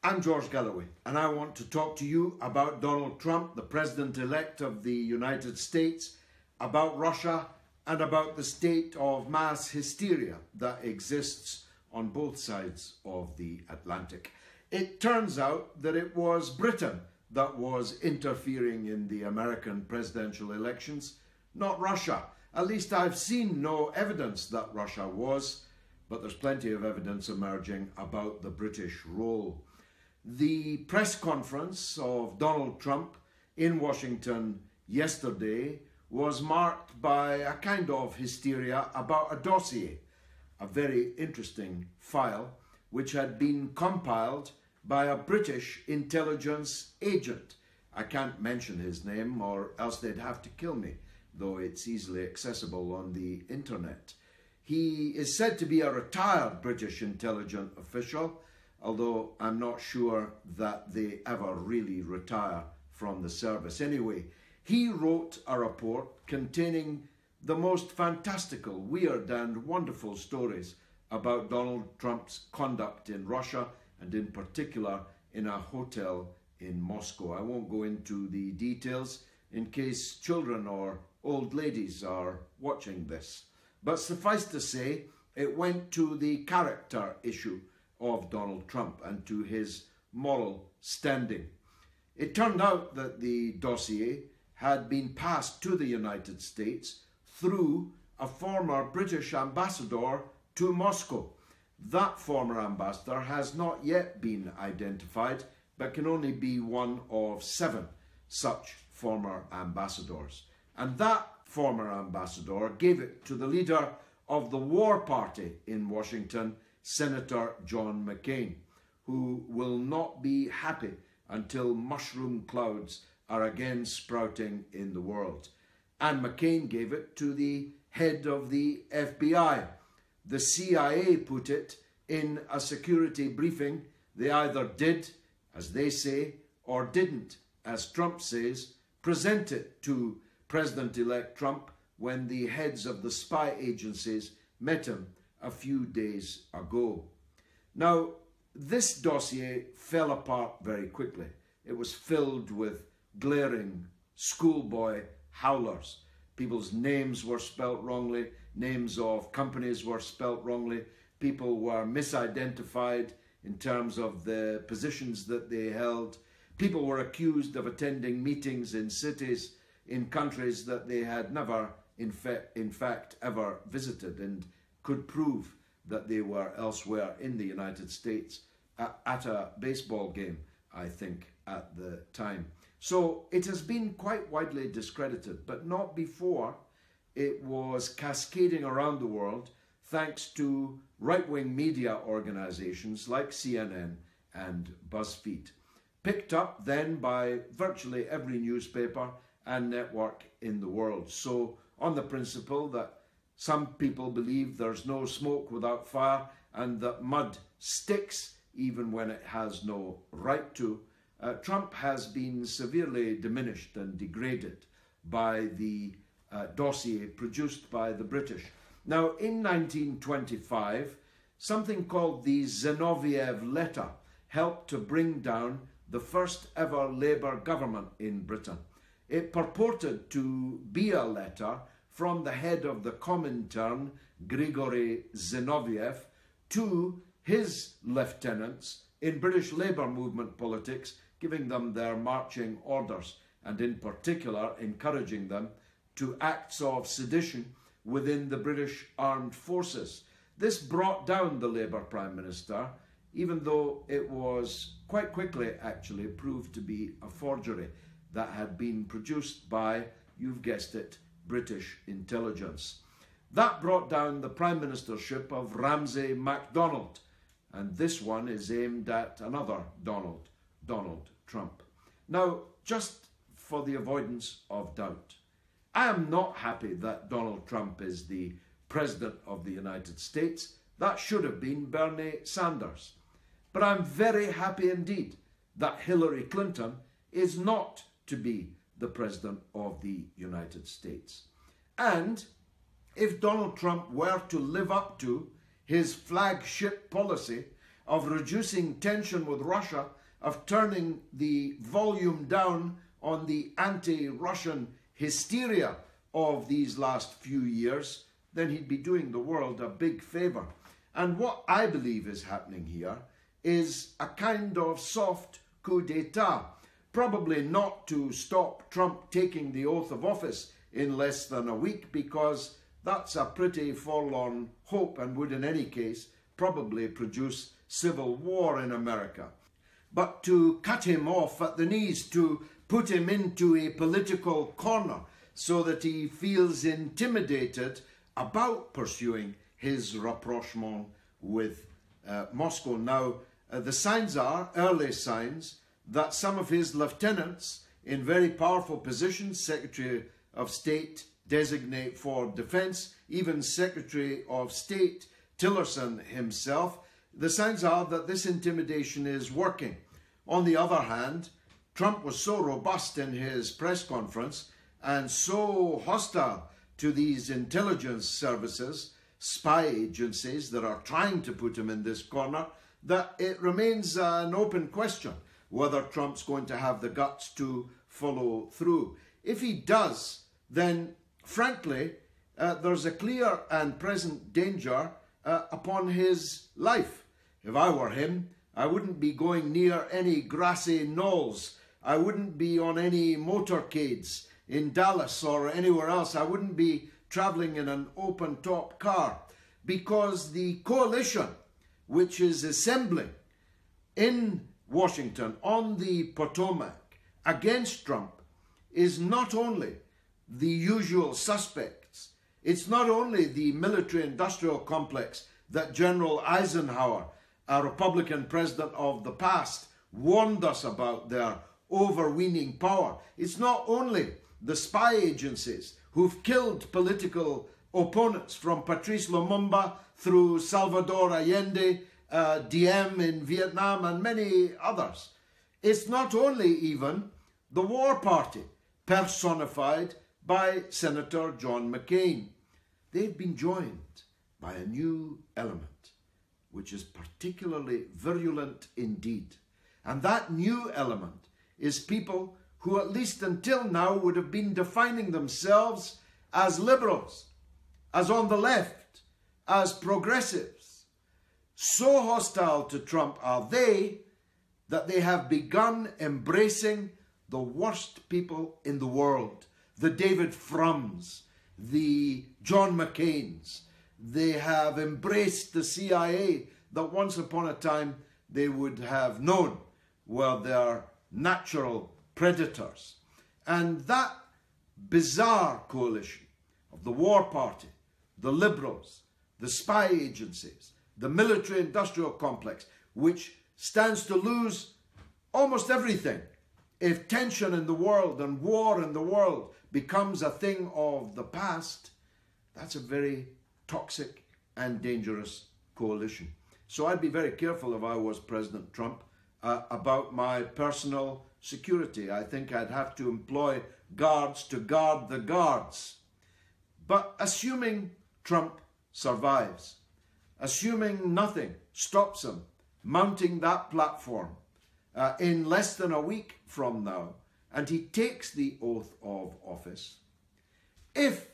I'm George Galloway, and I want to talk to you about Donald Trump, the President elect of the United States, about Russia, and about the state of mass hysteria that exists on both sides of the Atlantic. It turns out that it was Britain that was interfering in the American presidential elections, not Russia. At least I've seen no evidence that Russia was, but there's plenty of evidence emerging about the British role. The press conference of Donald Trump in Washington yesterday was marked by a kind of hysteria about a dossier, a very interesting file, which had been compiled by a British intelligence agent. I can't mention his name or else they'd have to kill me, though it's easily accessible on the internet. He is said to be a retired British intelligence official, although I'm not sure that they ever really retire from the service. Anyway, he wrote a report containing the most fantastical, weird, and wonderful stories about Donald Trump's conduct in Russia and, in particular, in a hotel in Moscow. I won't go into the details in case children or old ladies are watching this. But suffice to say, it went to the character issue of Donald Trump and to his moral standing. It turned out that the dossier had been passed to the United States through a former British ambassador to Moscow. That former ambassador has not yet been identified, but can only be one of seven such former ambassadors. And that former ambassador gave it to the leader of the war party in Washington, Senator John McCain, who will not be happy until mushroom clouds are again sprouting in the world. And McCain gave it to the head of the FBI. The CIA put it in a security briefing. They either did, as they say, or didn't, as Trump says, present it to President-elect Trump when the heads of the spy agencies met him a few days ago. Now, this dossier fell apart very quickly. It was filled with glaring schoolboy howlers. People's names were spelt wrongly, names of companies were spelt wrongly, people were misidentified in terms of the positions that they held. People were accused of attending meetings in cities in countries that they had never, in, fa in fact, ever visited and could prove that they were elsewhere in the United States at, a baseball game, I think, at the time. So it has been quite widely discredited, but not before it was cascading around the world thanks to right-wing media organizations like CNN and BuzzFeed. Picked up then by virtually every newspaper and network in the world. So on the principle that some people believe there's no smoke without fire and that mud sticks even when it has no right to, uh, Trump has been severely diminished and degraded by the uh, dossier produced by the British. Now, in 1925, something called the Zinoviev Letter helped to bring down the first ever Labour government in Britain. It purported to be a letter from the head of the Comintern, Grigory Zinoviev, to his lieutenants in British Labour movement politics giving them their marching orders and in particular encouraging them to acts of sedition within the British armed forces. This brought down the Labour Prime Minister, even though it was quite quickly actually proved to be a forgery that had been produced by, you've guessed it, British intelligence. That brought down the Prime Ministership of Ramsay MacDonald, and this one is aimed at another Donald, Donald Trump. Now, just for the avoidance of doubt, I am not happy that Donald Trump is the President of the United States. That should have been Bernie Sanders. But I'm very happy indeed that Hillary Clinton is not to be the President of the United States. And if Donald Trump were to live up to his flagship policy of reducing tension with Russia, of turning the volume down on the anti Russian hysteria of these last few years, then he'd be doing the world a big favour. And what I believe is happening here is a kind of soft coup d'etat, probably not to stop Trump taking the oath of office in less than a week, because that's a pretty forlorn hope and would, in any case, probably produce civil war in America. But to cut him off at the knees, to put him into a political corner so that he feels intimidated about pursuing his rapprochement with uh, Moscow. Now, uh, the signs are, early signs, that some of his lieutenants in very powerful positions, Secretary of State designate for Defence, even Secretary of State Tillerson himself, the signs are that this intimidation is working. On the other hand, Trump was so robust in his press conference and so hostile to these intelligence services, spy agencies that are trying to put him in this corner, that it remains an open question whether Trump's going to have the guts to follow through. If he does, then frankly, uh, there's a clear and present danger uh, upon his life. If I were him, I wouldn't be going near any grassy knolls. I wouldn't be on any motorcades in Dallas or anywhere else. I wouldn't be traveling in an open top car because the coalition which is assembling in Washington on the Potomac against Trump is not only the usual suspects, it's not only the military industrial complex that General Eisenhower, a Republican president of the past, warned us about their overweening power. It's not only the spy agencies who've killed political opponents from Patrice Lumumba through Salvador Allende, uh, Diem in Vietnam, and many others. It's not only even the war party personified by Senator John McCain. They've been joined by a new element, which is particularly virulent indeed. And that new element is people who, at least until now, would have been defining themselves as liberals, as on the left, as progressives. So hostile to Trump are they that they have begun embracing the worst people in the world the David Frums, the John McCains. They have embraced the CIA that once upon a time they would have known were their natural predators. And that bizarre coalition of the War Party, the Liberals, the spy agencies, the military industrial complex, which stands to lose almost everything if tension in the world and war in the world becomes a thing of the past, that's a very toxic and dangerous coalition. So I'd be very careful if I was President Trump uh, about my personal security. I think I'd have to employ guards to guard the guards. But assuming Trump survives, assuming nothing stops him mounting that platform uh, in less than a week from now, and he takes the oath of office, if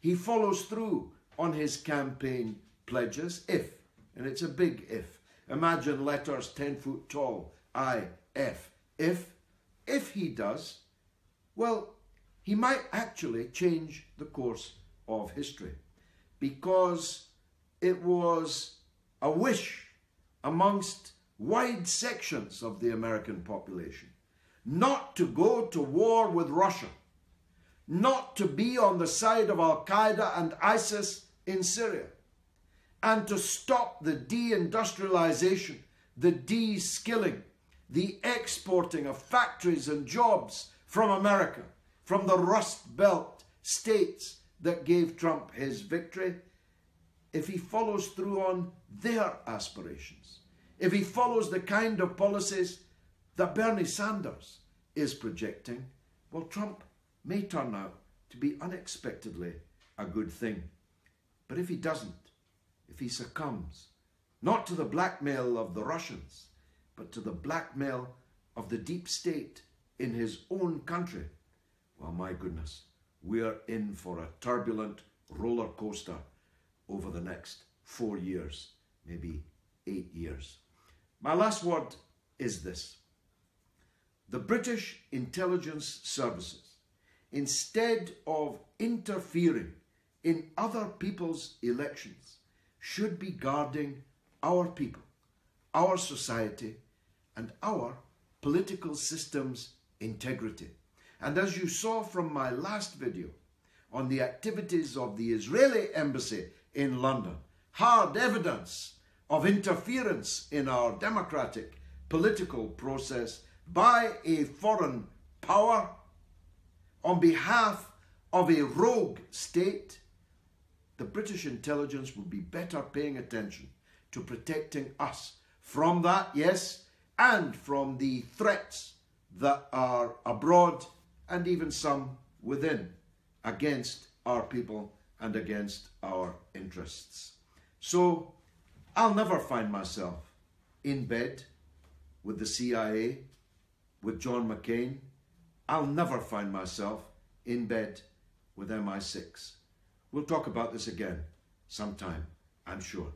he follows through on his campaign pledges, if, and it's a big if, imagine letters 10 foot tall, I, F, if, if he does, well, he might actually change the course of history because it was a wish amongst wide sections of the American population not to go to war with Russia, not to be on the side of Al Qaeda and ISIS in Syria, and to stop the deindustrialization, the de skilling, the exporting of factories and jobs from America, from the Rust Belt states that gave Trump his victory, if he follows through on their aspirations, if he follows the kind of policies that Bernie Sanders is projecting, well, Trump may turn out to be unexpectedly a good thing. But if he doesn't, if he succumbs, not to the blackmail of the Russians, but to the blackmail of the deep state in his own country, well, my goodness, we are in for a turbulent roller coaster over the next four years, maybe eight years. My last word is this. The British intelligence services, instead of interfering in other people's elections, should be guarding our people, our society, and our political system's integrity. And as you saw from my last video on the activities of the Israeli embassy in London, hard evidence of interference in our democratic political process by a foreign power on behalf of a rogue state, the British intelligence would be better paying attention to protecting us from that, yes, and from the threats that are abroad and even some within against our people and against our interests. So I'll never find myself in bed with the CIA, with John McCain. I'll never find myself in bed with MI6. We'll talk about this again sometime, I'm sure.